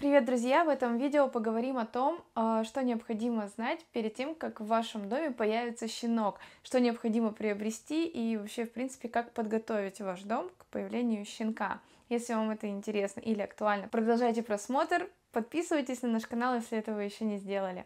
Привет, друзья! В этом видео поговорим о том, а, что необходимо знать перед тем, как в вашем доме появится щенок, что необходимо приобрести и вообще, в принципе, как подготовить ваш дом к появлению щенка. Если вам это интересно или актуально, продолжайте просмотр, подписывайтесь на наш канал, если этого еще не сделали.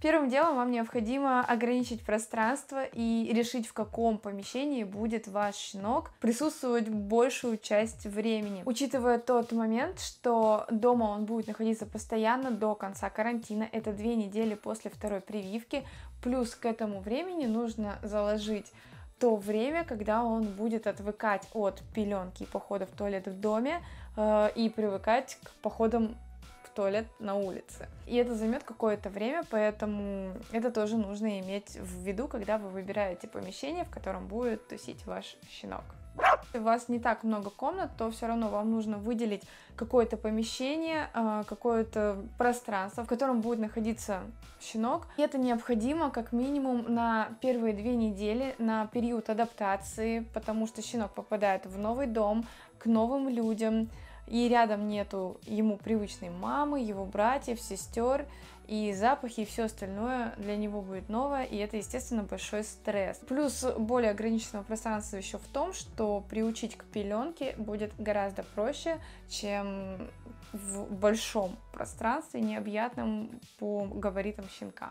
Первым делом вам необходимо ограничить пространство и решить, в каком помещении будет ваш щенок присутствовать большую часть времени. Учитывая тот момент, что дома он будет находиться постоянно до конца карантина, это две недели после второй прививки, плюс к этому времени нужно заложить то время, когда он будет отвыкать от пеленки и похода в туалет в доме э, и привыкать к походам туалет на улице. И это займет какое-то время, поэтому это тоже нужно иметь в виду, когда вы выбираете помещение, в котором будет тусить ваш щенок. Если у вас не так много комнат, то все равно вам нужно выделить какое-то помещение, а, какое-то пространство, в котором будет находиться щенок. И это необходимо как минимум на первые две недели, на период адаптации, потому что щенок попадает в новый дом, к новым людям, и рядом нету ему привычной мамы, его братьев, сестер, и запахи и все остальное для него будет новое, и это, естественно, большой стресс. Плюс более ограниченного пространства еще в том, что приучить к пеленке будет гораздо проще, чем в большом пространстве, необъятном по габаритам щенка.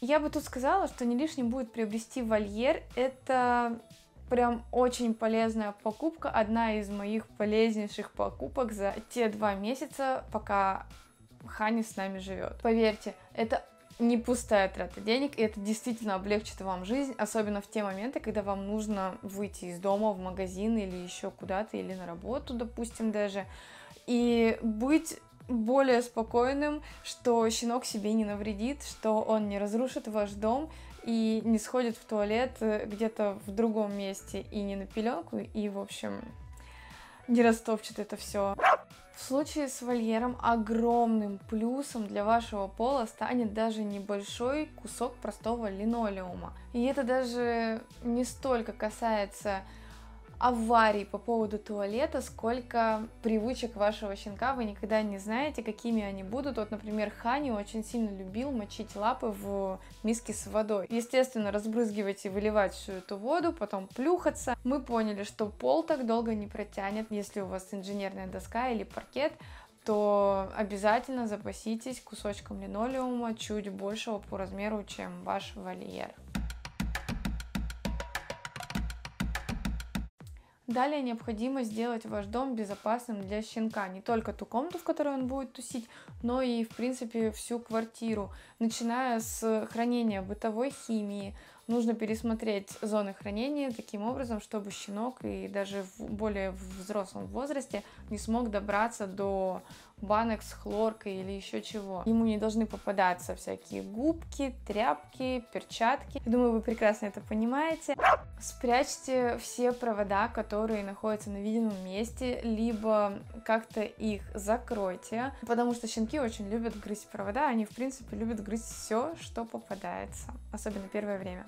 Я бы тут сказала, что не лишним будет приобрести вольер. Это прям очень полезная покупка, одна из моих полезнейших покупок за те два месяца, пока Хани с нами живет. Поверьте, это не пустая трата денег, и это действительно облегчит вам жизнь, особенно в те моменты, когда вам нужно выйти из дома в магазин или еще куда-то, или на работу, допустим, даже, и быть более спокойным, что щенок себе не навредит, что он не разрушит ваш дом и не сходит в туалет э, где-то в другом месте и не на пеленку, и, в общем, не растопчет это все. В случае с вольером огромным плюсом для вашего пола станет даже небольшой кусок простого линолеума. И это даже не столько касается аварий по поводу туалета, сколько привычек вашего щенка, вы никогда не знаете, какими они будут. Вот, например, Хани очень сильно любил мочить лапы в миске с водой. Естественно, разбрызгивать и выливать всю эту воду, потом плюхаться. Мы поняли, что пол так долго не протянет, если у вас инженерная доска или паркет, то обязательно запаситесь кусочком линолеума чуть большего по размеру, чем ваш вольер. Далее необходимо сделать ваш дом безопасным для щенка. Не только ту комнату, в которой он будет тусить, но и, в принципе, всю квартиру. Начиная с хранения бытовой химии. Нужно пересмотреть зоны хранения таким образом, чтобы щенок и даже в более взрослом возрасте не смог добраться до банок с хлоркой или еще чего. Ему не должны попадаться всякие губки, тряпки, перчатки. Думаю, вы прекрасно это понимаете. Спрячьте все провода, которые находятся на видимом месте, либо как-то их закройте, потому что щенки очень любят грызть провода, они в принципе любят грызть все, что попадается, особенно первое время.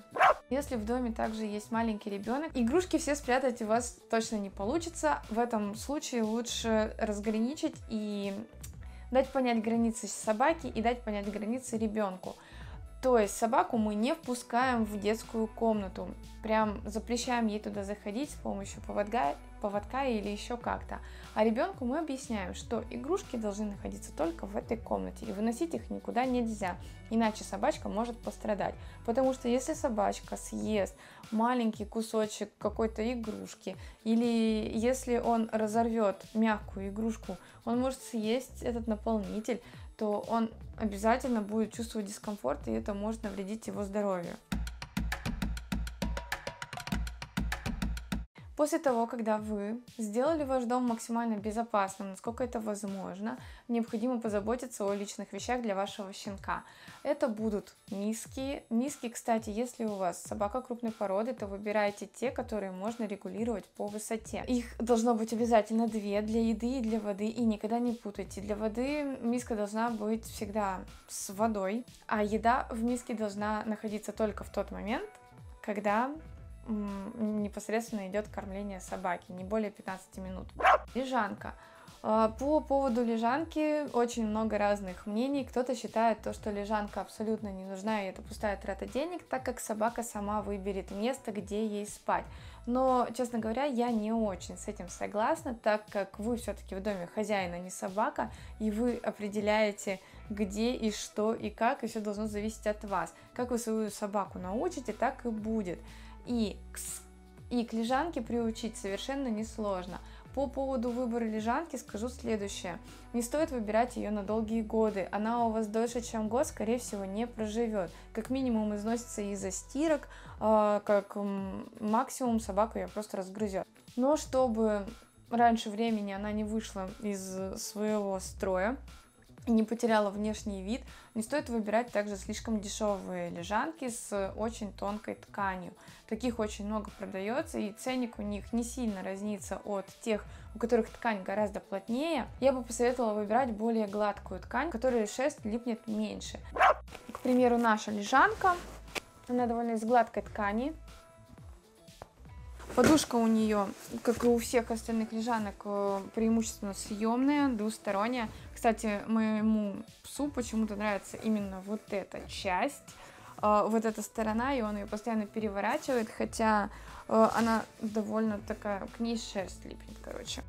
Если в доме также есть маленький ребенок, игрушки все спрятать у вас точно не получится. В этом случае лучше разграничить и дать понять границы собаки и дать понять границы ребенку. То есть собаку мы не впускаем в детскую комнату, прям запрещаем ей туда заходить с помощью поводка, поводка или еще как-то. А ребенку мы объясняем, что игрушки должны находиться только в этой комнате и выносить их никуда нельзя, иначе собачка может пострадать. Потому что если собачка съест маленький кусочек какой-то игрушки или если он разорвет мягкую игрушку, он может съесть этот наполнитель, то он обязательно будет чувствовать дискомфорт, и это может навредить его здоровью. После того, когда вы сделали ваш дом максимально безопасным, насколько это возможно, необходимо позаботиться о личных вещах для вашего щенка. Это будут миски. Миски, кстати, если у вас собака крупной породы, то выбирайте те, которые можно регулировать по высоте. Их должно быть обязательно две для еды и для воды, и никогда не путайте. Для воды миска должна быть всегда с водой, а еда в миске должна находиться только в тот момент, когда непосредственно идет кормление собаки, не более 15 минут. Лежанка. А, по поводу лежанки очень много разных мнений. Кто-то считает то, что лежанка абсолютно не нужна, и это пустая трата денег, так как собака сама выберет место, где ей спать. Но, честно говоря, я не очень с этим согласна, так как вы все-таки в доме хозяина, не собака, и вы определяете, где и что и как, и все должно зависеть от вас. Как вы свою собаку научите, так и будет. И к, и к лежанке приучить совершенно несложно. По поводу выбора лежанки скажу следующее. Не стоит выбирать ее на долгие годы. Она у вас дольше, чем год, скорее всего, не проживет. Как минимум износится из-за стирок, а, как максимум собака ее просто разгрызет. Но чтобы раньше времени она не вышла из своего строя, и не потеряла внешний вид, не стоит выбирать также слишком дешевые лежанки с очень тонкой тканью. Таких очень много продается, и ценник у них не сильно разнится от тех, у которых ткань гораздо плотнее. Я бы посоветовала выбирать более гладкую ткань, которой шерсть липнет меньше. К примеру, наша лежанка, она довольно из гладкой ткани, Подушка у нее, как и у всех остальных лежанок, э, преимущественно съемная, двусторонняя. Кстати, моему псу почему-то нравится именно вот эта часть, э, вот эта сторона, и он ее постоянно переворачивает, хотя э, она довольно такая, к ней шерсть липнет, короче.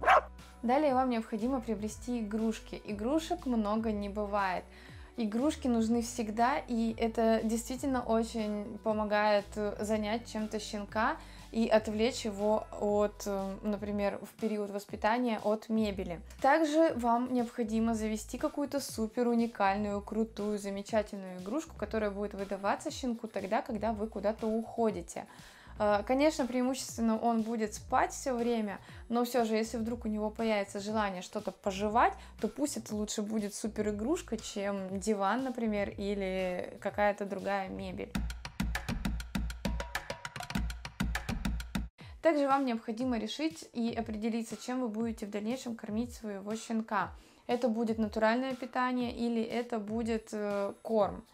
Далее вам необходимо приобрести игрушки. Игрушек много не бывает. Игрушки нужны всегда, и это действительно очень помогает занять чем-то щенка и отвлечь его от, э, например, в период воспитания от мебели. Также вам необходимо завести какую-то супер уникальную, крутую, замечательную игрушку, которая будет выдаваться щенку тогда, когда вы куда-то уходите. Э, конечно, преимущественно он будет спать все время, но все же, если вдруг у него появится желание что-то пожевать, то пусть это лучше будет супер игрушка, чем диван, например, или какая-то другая мебель. Также вам необходимо решить и определиться, чем вы будете в дальнейшем кормить своего щенка. Это будет натуральное питание или это будет э, корм.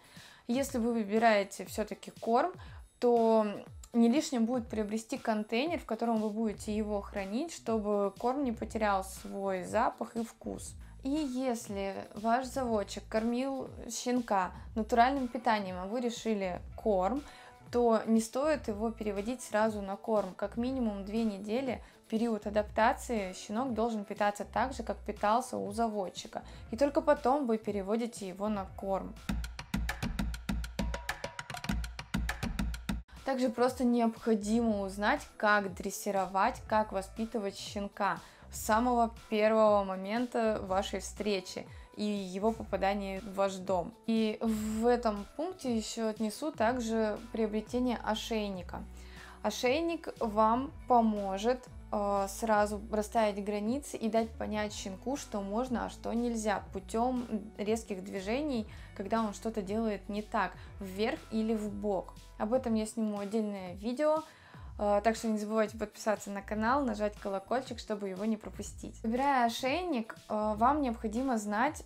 Если вы выбираете все-таки корм, то не лишним будет приобрести контейнер, в котором вы будете его хранить, чтобы корм не потерял свой запах и вкус. И если ваш заводчик кормил щенка натуральным питанием, а вы решили корм, то не стоит его переводить сразу на корм. Как минимум две недели период адаптации щенок должен питаться так же, как питался у заводчика. И только потом вы переводите его на корм. Также просто необходимо узнать, как дрессировать, как воспитывать щенка с самого первого момента вашей встречи и его попадание в ваш дом. И в этом пункте еще отнесу также приобретение ошейника. Ошейник вам поможет э, сразу расставить границы и дать понять щенку, что можно, а что нельзя, путем резких движений, когда он что-то делает не так, вверх или в бок. Об этом я сниму отдельное видео, так что не забывайте подписаться на канал, нажать колокольчик, чтобы его не пропустить. Выбирая ошейник, э, вам необходимо знать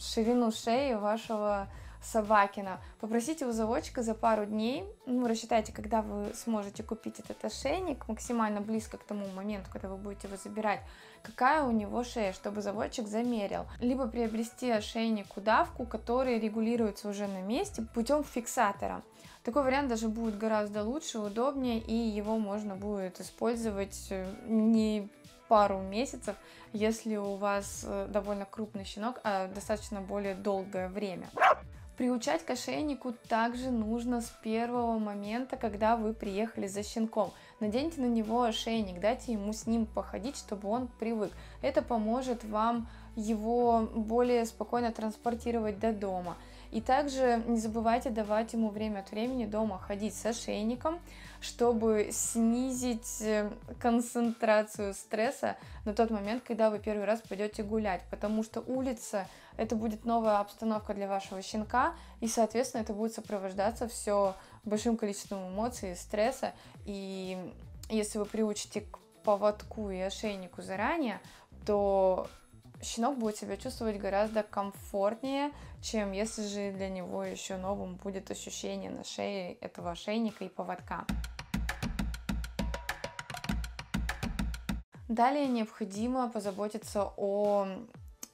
ширину шеи вашего собакина. Попросите у заводчика за пару дней, ну, рассчитайте, когда вы сможете купить этот ошейник, максимально близко к тому моменту, когда вы будете его забирать, какая у него шея, чтобы заводчик замерил. Либо приобрести ошейник удавку, который регулируется уже на месте путем фиксатора. Такой вариант даже будет гораздо лучше, удобнее, и его можно будет использовать э, не пару месяцев, если у вас э, довольно крупный щенок, а достаточно более долгое время. Приучать к ошейнику также нужно с первого момента, когда вы приехали за щенком. Наденьте на него ошейник, дайте ему с ним походить, чтобы он привык. Это поможет вам его более спокойно транспортировать до дома. И также не забывайте давать ему время от времени дома ходить с ошейником, чтобы снизить э, концентрацию стресса на тот момент, когда вы первый раз пойдете гулять, потому что улица это будет новая обстановка для вашего щенка, и, соответственно, это будет сопровождаться все большим количеством эмоций и стресса, и если вы приучите к поводку и ошейнику заранее, то щенок будет себя чувствовать гораздо комфортнее, чем если же для него еще новым будет ощущение на шее этого ошейника и поводка. Далее необходимо позаботиться о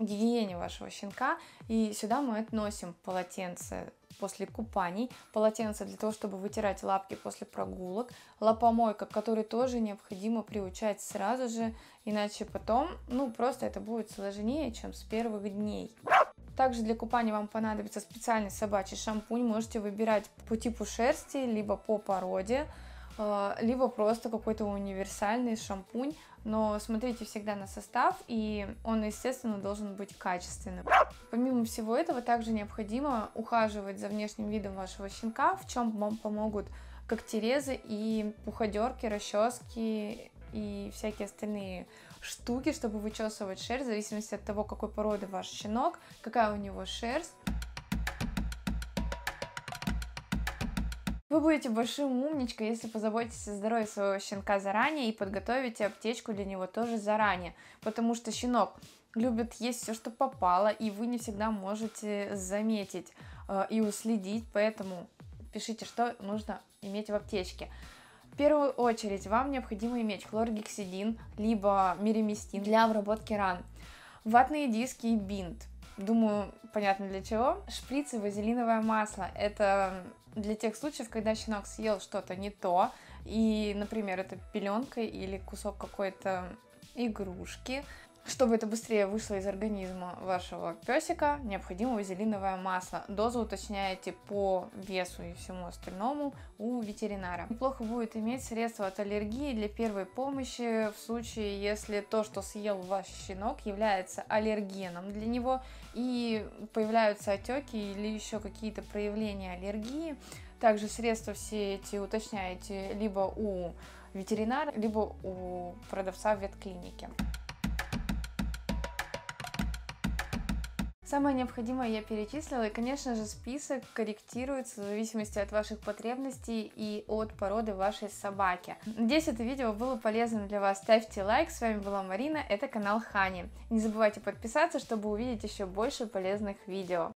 гигиене вашего щенка, и сюда мы относим полотенце после купаний, полотенце для того, чтобы вытирать лапки после прогулок, лапомойка, который тоже необходимо приучать сразу же, иначе потом, ну, просто это будет сложнее, чем с первых дней. Также для купания вам понадобится специальный собачий шампунь, можете выбирать по типу шерсти, либо по породе, либо просто какой-то универсальный шампунь, но смотрите всегда на состав, и он, естественно, должен быть качественным. Помимо всего этого, также необходимо ухаживать за внешним видом вашего щенка, в чем вам помогут когтерезы и пуходерки, расчески и всякие остальные штуки, чтобы вычесывать шерсть, в зависимости от того, какой породы ваш щенок, какая у него шерсть. Вы будете большим умничкой, если позаботитесь о здоровье своего щенка заранее и подготовите аптечку для него тоже заранее, потому что щенок любит есть все, что попало, и вы не всегда можете заметить э, и уследить, поэтому пишите, что нужно иметь в аптечке. В первую очередь вам необходимо иметь хлоргексидин, либо миремистин для обработки ран, ватные диски и бинт. Думаю, понятно для чего. Шприц и вазелиновое масло. Это для тех случаев, когда щенок съел что-то не то, и, например, это пеленка или кусок какой-то игрушки, чтобы это быстрее вышло из организма вашего песика, необходимо вазелиновое масло. Дозу уточняете по весу и всему остальному у ветеринара. Неплохо будет иметь средства от аллергии для первой помощи в случае, если то, что съел ваш щенок, является аллергеном для него и появляются отеки или еще какие-то проявления аллергии. Также средства все эти уточняете либо у ветеринара, либо у продавца в ветклинике. Самое необходимое я перечислила, и, конечно же, список корректируется в зависимости от ваших потребностей и от породы вашей собаки. Надеюсь, это видео было полезным для вас. Ставьте лайк, с вами была Марина, это канал Хани. Не забывайте подписаться, чтобы увидеть еще больше полезных видео.